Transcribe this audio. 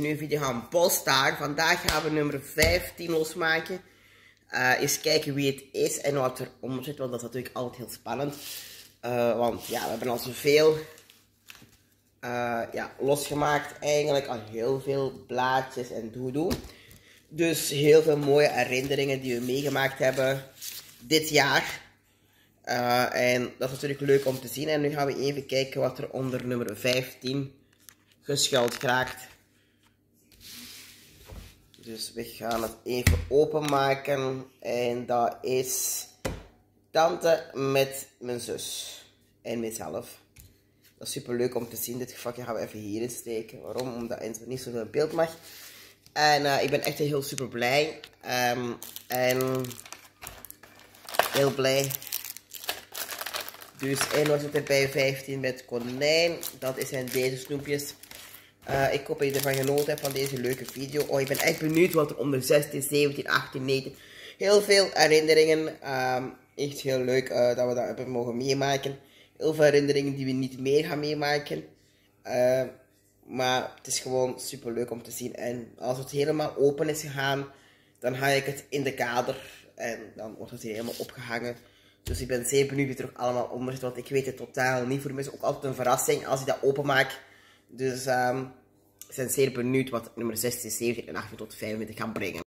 nieuwe video gaan posten. Vandaag gaan we nummer 15 losmaken. Uh, eens kijken wie het is en wat eronder zit, want dat is natuurlijk altijd heel spannend. Uh, want ja, we hebben al zoveel uh, ja, losgemaakt. Eigenlijk al heel veel blaadjes en doedoe. Dus heel veel mooie herinneringen die we meegemaakt hebben dit jaar. en dat is natuurlijk leuk om te zien. En nu gaan we even kijken wat er onder nummer 15 geschuild raakt. Dus we gaan het even openmaken. En dat is tante met mijn zus. En mezelf. Dat is super leuk om te zien. Dit vakje gaan we even hierin steken. Waarom? Omdat er niet zoveel beeld mag. En uh, ik ben echt heel super blij. Um, en heel blij. Dus en was het bij 15 met konijn. Dat zijn deze snoepjes. Uh, ik hoop dat je ervan genoten hebt van deze leuke video. Oh, ik ben echt benieuwd wat er onder 16, 17, 18, 19. Heel veel herinneringen. Um, echt heel leuk uh, dat we dat hebben mogen meemaken. Heel veel herinneringen die we niet meer gaan meemaken. Uh, maar het is gewoon super leuk om te zien. En als het helemaal open is gegaan, dan ga ik het in de kader. En dan wordt het hier helemaal opgehangen. Dus ik ben zeer benieuwd wie er ook allemaal onder zit. Want ik weet het totaal niet. Voor mij is het ook altijd een verrassing als ik dat openmaak. Dus um, zijn zeer benieuwd wat nummer 16, 17 en 18 tot 25 gaan brengen.